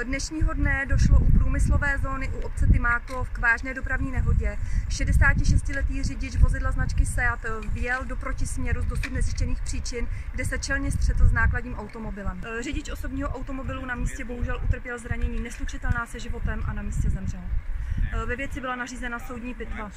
Eh, dnešního dne došlo u průmyslové zóny u obce Tymákov k vážné dopravní nehodě. 66-letý řidič vozidla značky Seat eh, vjel do protisměru z dosud nezjištěných příčin, kde se čelně střetl s nákladním automobilem. Eh, řidič osobního automobilu na místě bohužel utrpěl zranění neslučitelná se životem a na místě zemřel. Ve věci byla nařízena soudní pitva.